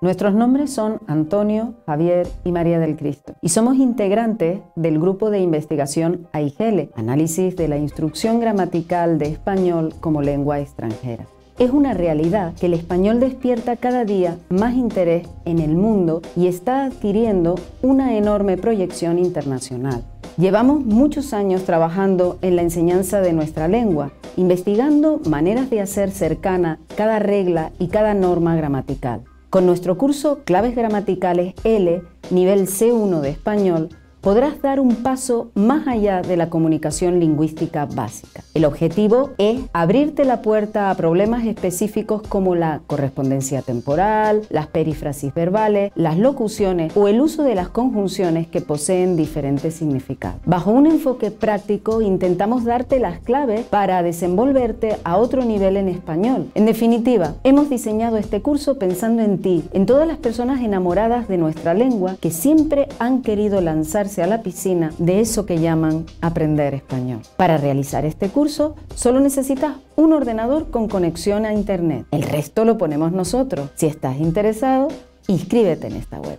Nuestros nombres son Antonio, Javier y María del Cristo y somos integrantes del grupo de investigación AIGELE, Análisis de la Instrucción Gramatical de Español como Lengua Extranjera. Es una realidad que el español despierta cada día más interés en el mundo y está adquiriendo una enorme proyección internacional. Llevamos muchos años trabajando en la enseñanza de nuestra lengua, investigando maneras de hacer cercana cada regla y cada norma gramatical. Con nuestro curso Claves Gramaticales L, nivel C1 de español, podrás dar un paso más allá de la comunicación lingüística básica. El objetivo es abrirte la puerta a problemas específicos como la correspondencia temporal, las perífrasis verbales, las locuciones o el uso de las conjunciones que poseen diferentes significados. Bajo un enfoque práctico intentamos darte las claves para desenvolverte a otro nivel en español. En definitiva, hemos diseñado este curso pensando en ti, en todas las personas enamoradas de nuestra lengua que siempre han querido a la piscina de eso que llaman aprender español. Para realizar este curso solo necesitas un ordenador con conexión a internet. El resto lo ponemos nosotros. Si estás interesado, inscríbete en esta web.